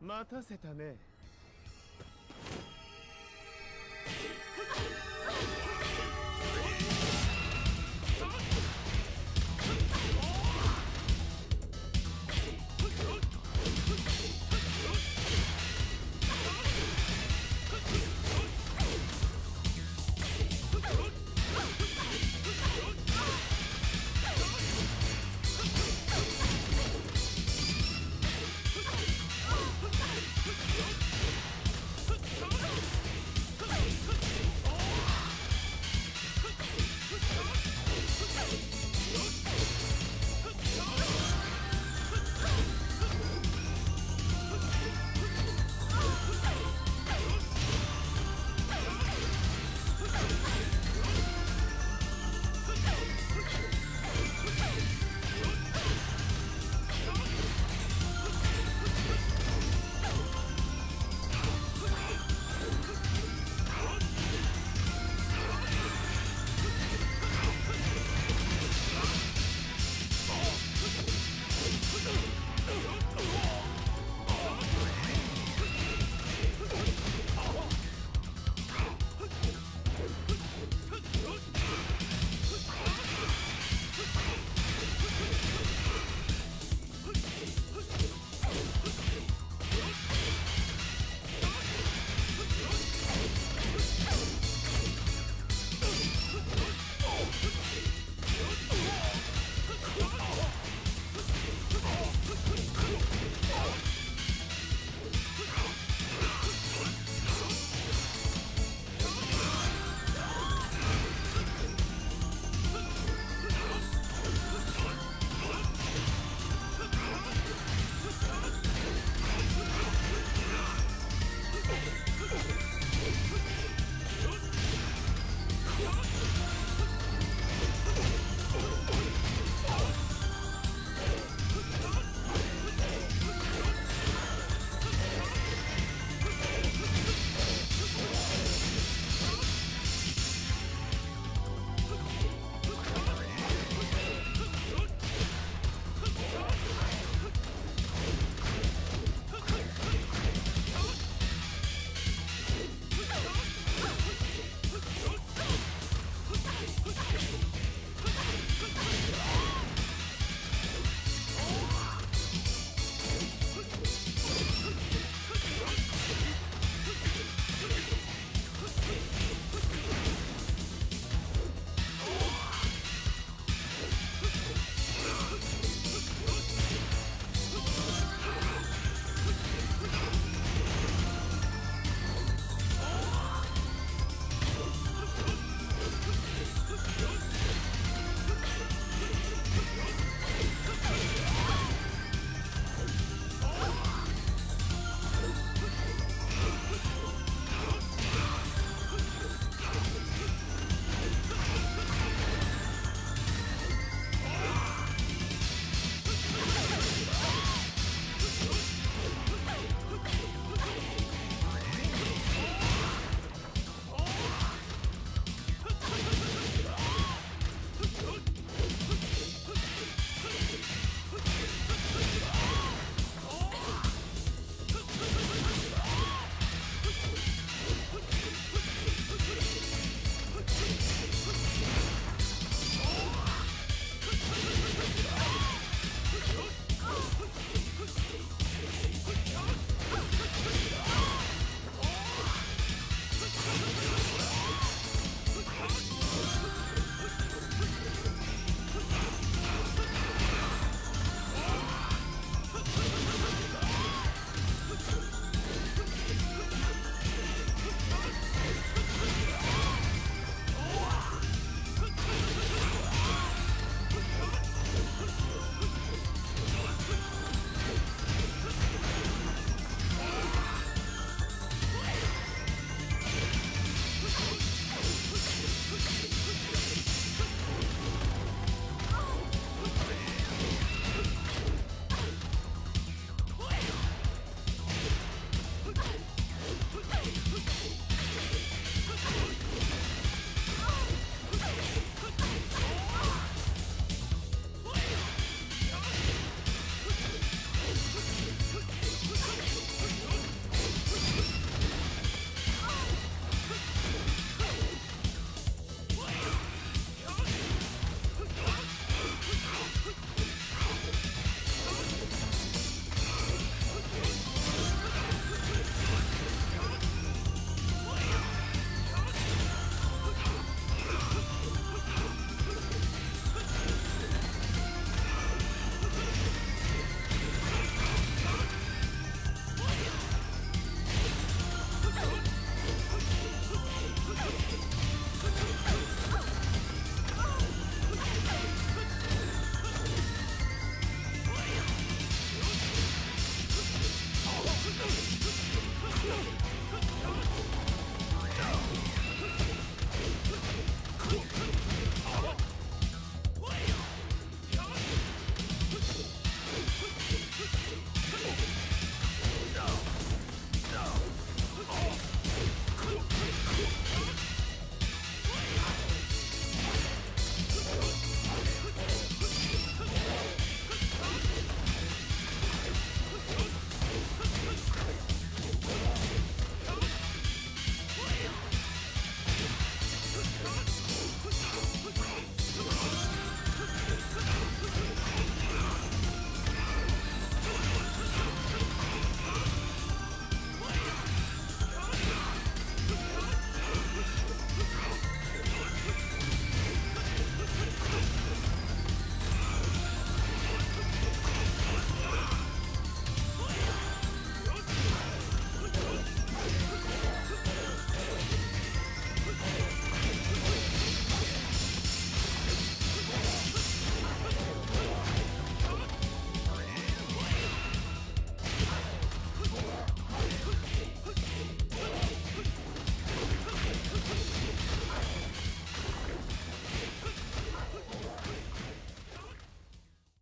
待たせたね。